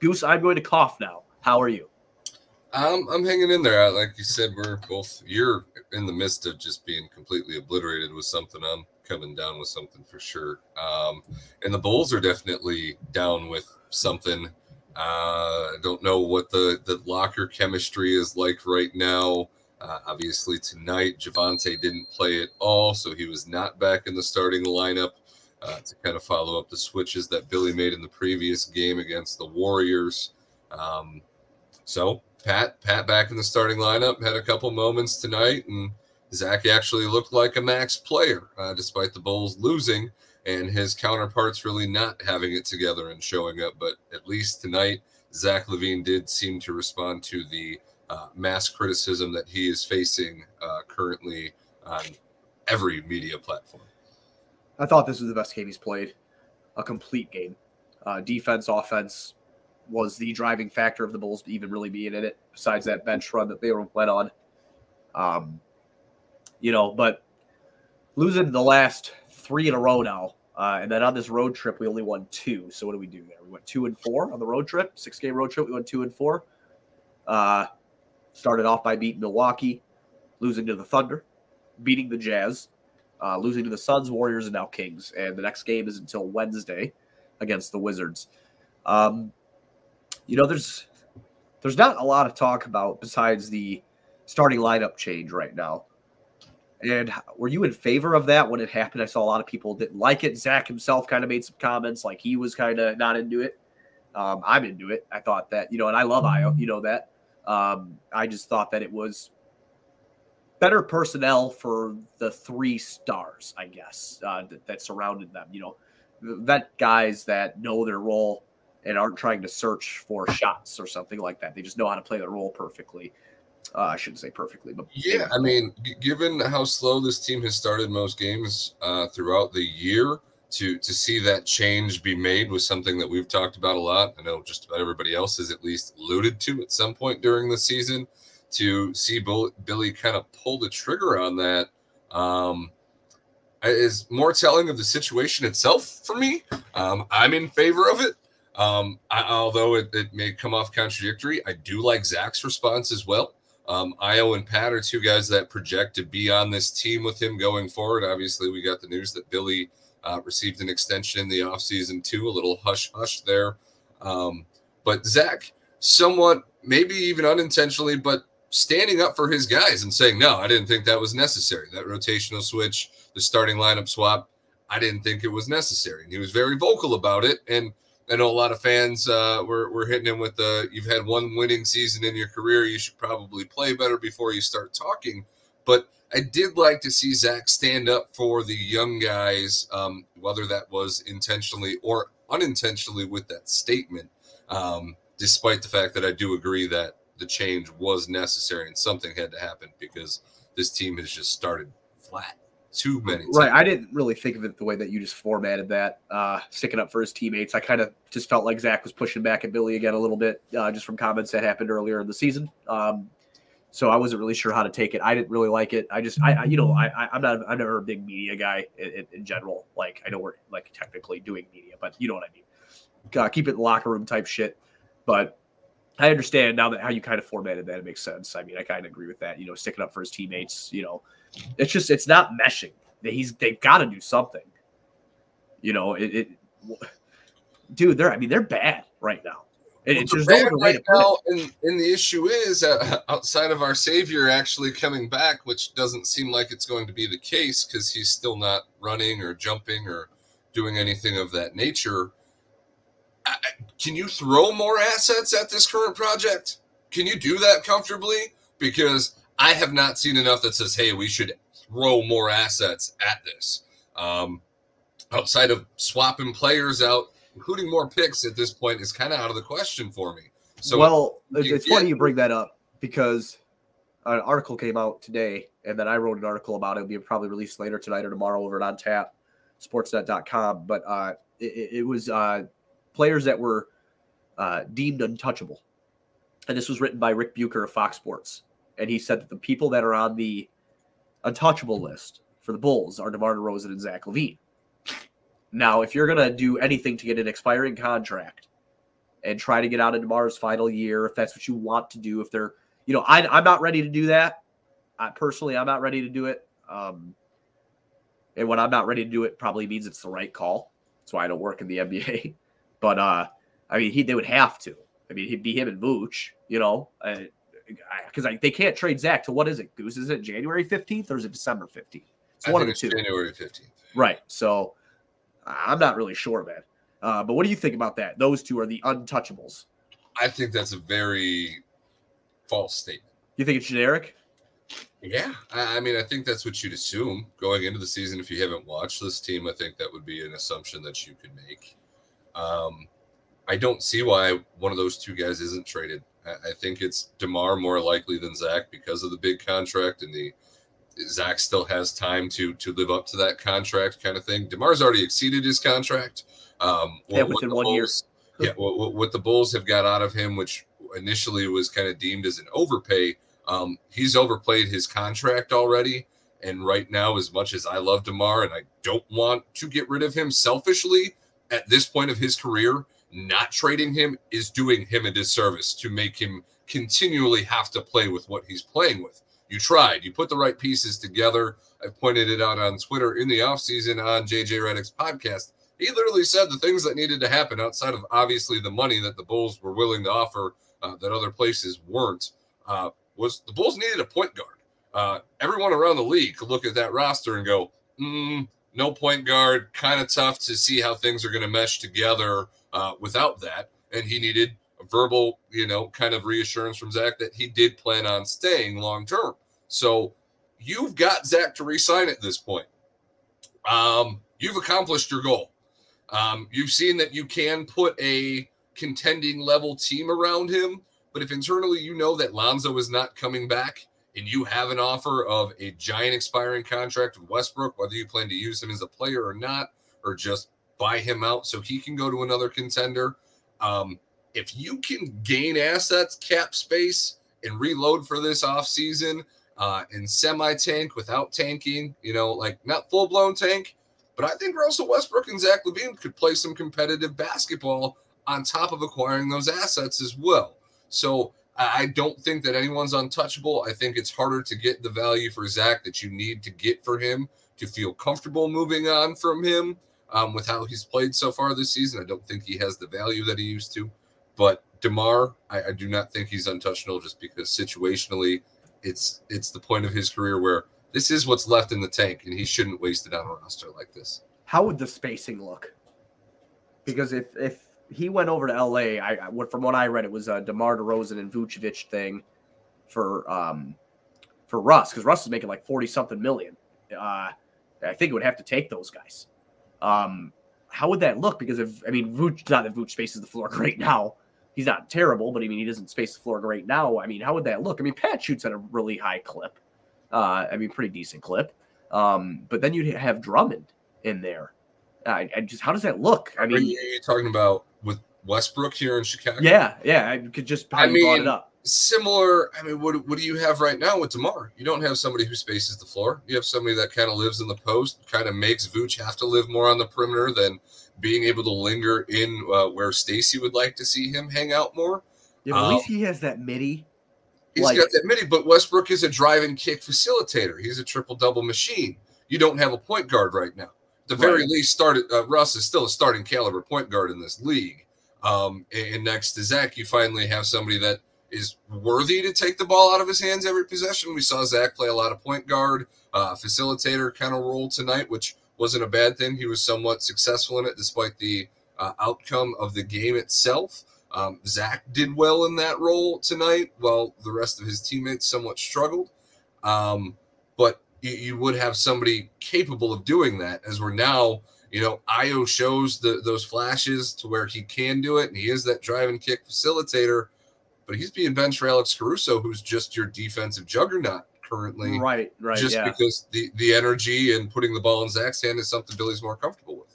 Goose, I'm going to cough now. How are you? Um, I'm hanging in there. Like you said, we're both. You're in the midst of just being completely obliterated with something. I'm coming down with something for sure. Um, and the Bulls are definitely down with something. Uh, I don't know what the the locker chemistry is like right now. Uh, obviously, tonight Javonte didn't play at all, so he was not back in the starting lineup uh, to kind of follow up the switches that Billy made in the previous game against the Warriors. Um, so Pat, Pat back in the starting lineup, had a couple moments tonight, and Zach actually looked like a max player, uh, despite the Bulls losing and his counterparts really not having it together and showing up. But at least tonight, Zach LaVine did seem to respond to the uh, mass criticism that he is facing uh, currently on every media platform. I thought this was the best game he's played, a complete game. Uh, defense, offense was the driving factor of the Bulls even really being in it. Besides that bench run that they were went on, um, you know, but losing the last three in a row now, uh, and then on this road trip we only won two. So what do we do there? We went two and four on the road trip, six game road trip. We went two and four. Uh, started off by beating Milwaukee, losing to the Thunder, beating the Jazz, uh, losing to the Suns, Warriors, and now Kings. And the next game is until Wednesday against the Wizards. Um, you know, there's there's not a lot of talk about besides the starting lineup change right now. And were you in favor of that when it happened? I saw a lot of people didn't like it. Zach himself kind of made some comments like he was kind of not into it. Um, I'm into it. I thought that, you know, and I love Ayo, you know that. Um, I just thought that it was better personnel for the three stars, I guess, uh, that, that surrounded them. You know, that guys that know their role and aren't trying to search for shots or something like that. They just know how to play their role perfectly. Uh, I shouldn't say perfectly, but yeah, I mean, given how slow this team has started most games uh, throughout the year, to to see that change be made was something that we've talked about a lot. I know just about everybody else has at least alluded to at some point during the season to see Billy kind of pull the trigger on that um, is more telling of the situation itself for me. Um, I'm in favor of it. Um, I, although it, it, may come off contradictory, I do like Zach's response as well. Um, Ayo and Pat are two guys that project to be on this team with him going forward. Obviously, we got the news that Billy uh, received an extension in the offseason, too, a little hush hush there. Um, but Zach, somewhat, maybe even unintentionally, but standing up for his guys and saying, no, I didn't think that was necessary. That rotational switch, the starting lineup swap, I didn't think it was necessary. And he was very vocal about it. And I know a lot of fans uh, were, were hitting him with the you've had one winning season in your career. You should probably play better before you start talking. But I did like to see Zach stand up for the young guys, um, whether that was intentionally or unintentionally with that statement. Um, despite the fact that I do agree that the change was necessary and something had to happen because this team has just started flat too many times. Right. I didn't really think of it the way that you just formatted that, uh, sticking up for his teammates. I kind of just felt like Zach was pushing back at Billy again a little bit, uh, just from comments that happened earlier in the season. Um, so I wasn't really sure how to take it. I didn't really like it. I just, I, I you know, I, I'm not, I'm never a big media guy in, in, general. Like, I know we're like technically doing media, but you know what I mean. Uh, keep it locker room type shit. But I understand now that how you kind of formatted that, it makes sense. I mean, I kind of agree with that. You know, sticking up for his teammates. You know, it's just it's not meshing. That he's they've got to do something. You know, it, it dude. They're I mean they're bad right now. It, it's just no right now, and, and the issue is uh, outside of our savior actually coming back, which doesn't seem like it's going to be the case because he's still not running or jumping or doing anything of that nature can you throw more assets at this current project? Can you do that comfortably? Because I have not seen enough that says, hey, we should throw more assets at this. Um, outside of swapping players out, including more picks at this point, is kind of out of the question for me. So, well, it's funny you bring that up because an article came out today, and then I wrote an article about it. It'll be probably released later tonight or tomorrow over at On Tap, Sportsnet.com. But uh, it, it, was uh, players that were uh, deemed untouchable. And this was written by Ric Bucher of Fox Sports. And he said that the people that are on the untouchable list for the Bulls are DeMar DeRozan and Zach LaVine. Now, if you're going to do anything to get an expiring contract and try to get out of DeMar's final year if that's what you want to do. If they're, you know, I, I'm not ready to do that. I personally, I'm not ready to do it. Um, and when I'm not ready to do it, probably means it's the right call. That's why I don't work in the NBA. But uh, I mean, he they would have to. I mean, he'd be him and Vooch, you know, because uh, they can't trade Zach to what is it? Goose, is it January 15th or is it December 15th? It's I one of the two. January 15th. Right. So I'm not really sure, man. Uh, but what do you think about that? Those two are the untouchables. I think that's a very false statement. You think it's generic? Yeah, I mean, I think that's what you'd assume going into the season. If you haven't watched this team, I think that would be an assumption that you could make. Um, I don't see why one of those two guys isn't traded. I, I think it's Demar more likely than Zach because of the big contract and the Zach still has time to to live up to that contract kind of thing. Demar's already exceeded his contract. Um, yeah, within one Bulls, year. yeah, what, what, the Bulls have got out of him, which initially was kind of deemed as an overpay, um, he's overplayed his contract already. And right now, as much as I love Demar and I don't want to get rid of him selfishly at this point of his career, not trading him is doing him a disservice to make him continually have to play with what he's playing with. You tried, you put the right pieces together. I've pointed it out on Twitter in the offseason on JJ Redick's podcast. He literally said the things that needed to happen outside of obviously the money that the Bulls were willing to offer uh, that other places weren't. Uh, was the Bulls needed a point guard. Uh, everyone around the league could look at that roster and go, mm, no point guard, kind of tough to see how things are going to mesh together uh, without that. And he needed a verbal, you know, kind of reassurance from Zach that he did plan on staying long term. So you've got Zach to resign at this point. Um, you've accomplished your goal. Um, you've seen that you can put a contending level team around him, but if internally you know that Lonzo is not coming back and you have an offer of a giant expiring contract with Westbrook, whether you plan to use him as a player or not, or just buy him out so he can go to another contender. Um, if you can gain assets, cap space, and reload for this offseason uh, and semi tank without tanking, you know, like not full blown tank, but I think Russell Westbrook and Zach LaVine could play some competitive basketball on top of acquiring those assets as well. So I don't think that anyone's untouchable. I think it's harder to get the value for Zach that you need to get for him to feel comfortable moving on from him um, with how he's played so far this season. I don't think he has the value that he used to. But Demar, I, I do not think he's untouchable just because situationally, it's it's the point of his career where this is what's left in the tank, and he shouldn't waste it on a roster like this. How would the spacing look? Because if if he went over to LA, I from what I read, it was a Demar Derozan and Vucevic thing for um for Russ because Russ is making like forty something million. Uh, I think it would have to take those guys. Um, how would that look? Because if I mean, Vooch, not that Vooch spaces the floor great now. He's not terrible, but I mean, he doesn't space the floor great now. I mean, how would that look? I mean, Pat shoots at a really high clip. Uh, I mean, pretty decent clip. Um, but then you'd have Drummond in there. I, I just how does that look? I mean, are you talking about with Westbrook here in Chicago? Yeah, yeah. I could just I mean, similar. I mean, what what do you have right now with Demar? You don't have somebody who spaces the floor. You have somebody that kind of lives in the post, kind of makes Vooch have to live more on the perimeter than being able to linger in uh, where Stacey would like to see him hang out more. Yeah, but um, at least he has that midi. He's like, got that midi, but Westbrook is a drive and kick facilitator. He's a triple double machine. You don't have a point guard right now. At the very right. least, started uh, Russ is still a starting caliber point guard in this league. Um, and next to Zach, you finally have somebody that is worthy to take the ball out of his hands every possession. We saw Zach play a lot of point guard, uh, facilitator kind of role tonight, which wasn't a bad thing. He was somewhat successful in it despite the uh, outcome of the game itself. Um, Zach did well in that role tonight, while the rest of his teammates somewhat struggled. Um, but you, you, would have somebody capable of doing that, as we're now, you know, Ayo shows the, those flashes to where he can do it, and he is that drive and kick facilitator but he's being benched for Alex Caruso, who's just your defensive juggernaut currently. Right, right. Just yeah. because the the energy and putting the ball in Zach's hand is something Billy's more comfortable